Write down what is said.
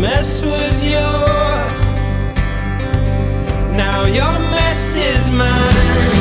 mess was yours. Now your mess is mine.